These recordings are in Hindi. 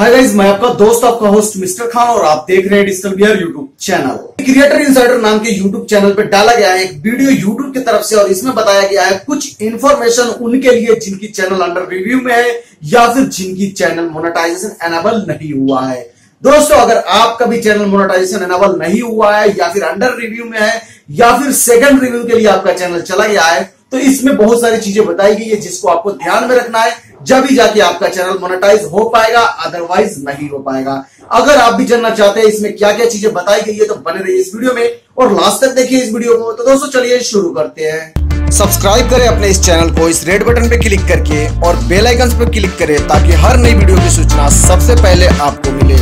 हाय गाइस मैं आपका दोस्त, आपका होस्ट मिस्टर खान और आप देख रहे हैं digital bear YouTube channel creator insider नाम के यूट्यूब चैनल पर डाला गया है एक वीडियो यूट्यूब की तरफ़ से और इसमें बताया गया है कुछ इन्फॉर्मेशन उनके लिए जिनकी चैनल अंडर रिव्यू में है या फिर जिनकी चैनल मोनेटाइजेशन एनेबल नहीं हुआ है। दोस्तों, अगर आपका भी चैनल मोनेटाइजेशन एनेबल नहीं हुआ है या फिर अंडर रिव्यू में है या फिर सेकंड रिव्यू के लिए आपका चैनल चला गया है तो इसमें बहुत सारी चीज़ें बताई गई है जिसको आपको ध्यान में रखना है। जब ही जाके आपका चैनल मोनेटाइज हो पाएगा अदरवाइज़ नहीं हो पाएगा। अगर आप भी जानना चाहते हैं इसमें क्या क्या चीज़ें बताई गई है तो बने रहिए इस वीडियो में। और लास्ट तक देखिए इस वीडियो को। तो दोस्तों, चलिए शुरू करते हैं। सब्सक्राइब करें अपने इस चैनल को, इस रेड बटन पे क्लिक करके और बेल आइकन पे क्लिक करें, ताकि हर नई वीडियो की सूचना सबसे पहले आपको मिले।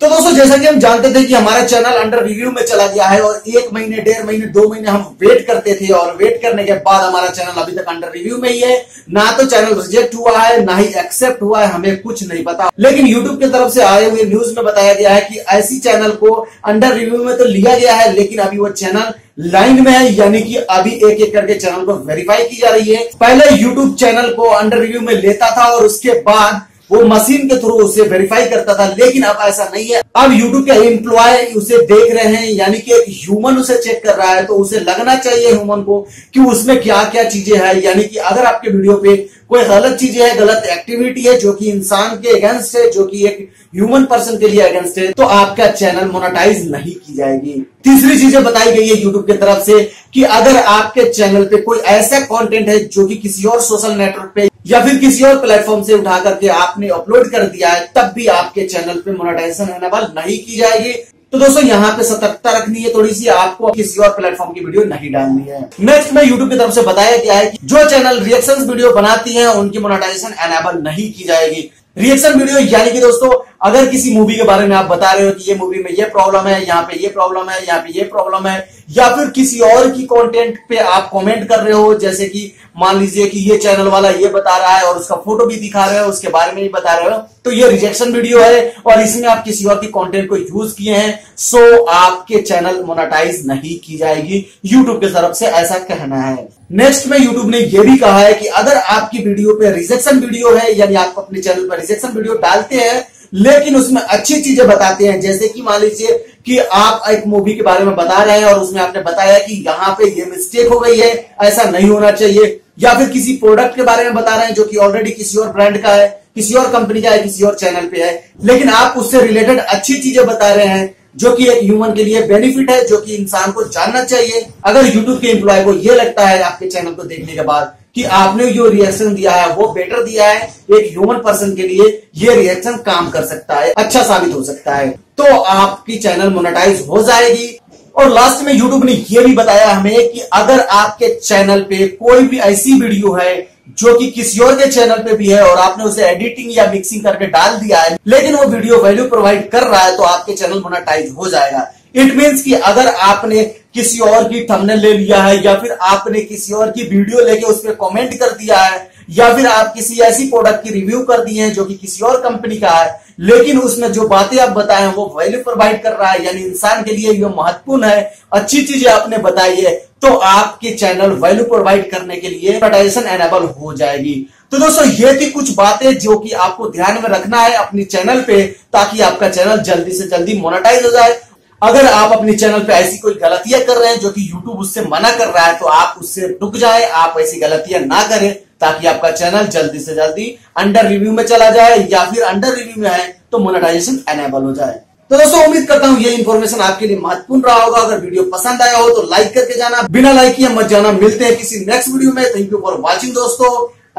तो दोस्तों, जैसा कि हम जानते थे कि हमारा चैनल अंडर रिव्यू में चला गया है और एक महीने, डेढ़ महीने, दो महीने हम वेट करते थे और वेट करने के बाद हमारा चैनल अभी तक अंडर रिव्यू में ही है। ना तो चैनल रिजेक्ट हुआ है, ना ही एक्सेप्ट हुआ है, हमें कुछ नहीं पता। लेकिन यूट्यूब की तरफ़ से आए हुए न्यूज़ में बताया गया है कि ऐसी चैनल को अंडर रिव्यू में तो लिया गया है, लेकिन अभी वो चैनल लाइन में है, यानी कि अभी एक एक करके चैनल को वेरीफाई की जा रही है। पहले यूट्यूब चैनल को अंडर रिव्यू में लेता था और उसके बाद वो मशीन के थ्रू उसे वेरीफाई करता था, लेकिन अब ऐसा नहीं है। अब यूट्यूब के एम्प्लॉय उसे देख रहे हैं, यानी कि ह्यूमन उसे चेक कर रहा है तो उसे लगना चाहिए ह्यूमन को कि उसमें क्या क्या चीज़ें हैं। यानी कि अगर आपके वीडियो पे कोई गलत चीज़ें है, गलत एक्टिविटी है, जो कि इंसान के अगेंस्ट है, जो कि एक ह्यूमन पर्सन के लिए अगेंस्ट है तो आपका चैनल मोनेटाइज नहीं की जाएगी। तीसरी चीज़ें बताई गई है यूट्यूब की तरफ़ से कि अगर आपके चैनल पे कोई ऐसा कंटेंट है, जो कि किसी और सोशल नेटवर्क पे या फिर किसी और प्लेटफॉर्म से उठा करके आपने अपलोड कर दिया है, तब भी आपके चैनल पे मोनेटाइजेशन एनेबल नहीं की जाएगी। तो दोस्तों, यहाँ पे सतर्कता रखनी है थोड़ी सी, आपको किसी और प्लेटफॉर्म की वीडियो नहीं डालनी है। नेक्स्ट में यूट्यूब की तरफ़ से बताया गया है कि जो चैनल रिएक्शन वीडियो बनाती है, उनकी मोनेटाइजेशन एनेबल नहीं की जाएगी। रिएक्शन वीडियो, यानी कि दोस्तों अगर किसी मूवी के बारे में आप बता रहे हो कि ये मूवी में ये प्रॉब्लम है, यहाँ पे ये प्रॉब्लम है, यहाँ पे ये प्रॉब्लम है, या फिर किसी और की कंटेंट पे आप कमेंट कर रहे हो, जैसे कि मान लीजिए कि ये चैनल वाला ये बता रहा है और उसका फ़ोटो भी दिखा रहे हो, उसके बारे में भी बता रहे हो तो ये रिजेक्शन वीडियो है और इसमें आप किसी और की कंटेंट को यूज़ किए हैं सो आपके चैनल मोनेटाइज नहीं की जाएगी। यूट्यूब की तरफ़ से ऐसा कहना है। नेक्स्ट में यूट्यूब ने यह भी कहा है कि अगर आपकी वीडियो पे रिजेक्शन वीडियो है, यानी आप अपने चैनल पर रिजेक्शन वीडियो डालते हैं लेकिन उसमें अच्छी चीज़ें बताते हैं। जैसे कि मान लीजिए कि आप एक मूवी के बारे में बता रहे हैं और उसमें आपने बताया कि यहाँ पे ये मिस्टेक हो गई है, ऐसा नहीं होना चाहिए। या फिर किसी प्रोडक्ट के बारे में बता रहे हैं जो कि ऑलरेडी किसी और ब्रांड का है, किसी और कंपनी का है, किसी और चैनल पे है। लेकिन आप उससे रिलेटेड अच्छी चीज़ें बता रहे हैं, जो कि एक ह्यूमन के लिए बेनिफिट है, जो कि इंसान को जानना चाहिए। अगर यूट्यूब के एम्प्लॉय को यह लगता है, आपके चैनल को देखने के बाद कि आपने जो रिएक्शन दिया है, वो बेटर दिया है, एक ह्यूमन पर्सन के लिए ये रिएक्शन काम कर सकता है अच्छा साबित हो सकता है। तो आपकी चैनल मोनेटाइज हो जाएगी। और लास्ट में यूट्यूब ने यह भी बताया हमें कि अगर आपके चैनल पे कोई भी ऐसी वीडियो है, जो कि किसी और के चैनल पे भी है और आपने उसे एडिटिंग या मिक्सिंग करके डाल दिया है, लेकिन वो वीडियो वैल्यू प्रोवाइड कर रहा है तो आपके चैनल मोनेटाइज हो जाएगा। इट मीन्स कि अगर आपने किसी और की थंबनेल ले लिया है, या फिर आपने किसी और की वीडियो लेके उस पर कॉमेंट कर दिया है, या फिर आप किसी ऐसी प्रोडक्ट की रिव्यू कर दिए हैं जो कि किसी और कंपनी का है, लेकिन उसमें जो बातें आप बताए हैं वो वैल्यू प्रोवाइड कर रहा है, यानी इंसान के लिए ये महत्वपूर्ण है, अच्छी चीज़ें आपने बताई है तो आपके चैनल वैल्यू प्रोवाइड करने के लिए मोनेटाइजेशन एनेबल हो जाएगी। तो दोस्तों, ये थी कुछ बातें जो कि आपको ध्यान में रखना है अपनी चैनल पे, ताकि आपका चैनल जल्दी से जल्दी मोनेटाइज हो जाए। अगर आप अपने चैनल पे ऐसी कोई गलतियाँ कर रहे हैं जो कि यूट्यूब उससे मना कर रहा है तो आप उससे रुक जाए, आप ऐसी गलतियाँ ना करें, ताकि आपका चैनल जल्दी से जल्दी अंडर रिव्यू में चला जाए या फिर अंडर रिव्यू में है तो मोनेटाइजेशन एनेबल हो जाए। तो दोस्तों, उम्मीद करता हूँ ये इन्फॉर्मेशन आपके लिए महत्वपूर्ण रहा होगा। अगर वीडियो पसंद आया हो तो लाइक करके जाना। बिना लाइक किए मत जाना। मिलते हैं किसी नेक्स्ट वीडियो में। थैंक यू फॉर वॉचिंग दोस्तों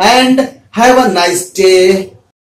and have a nice day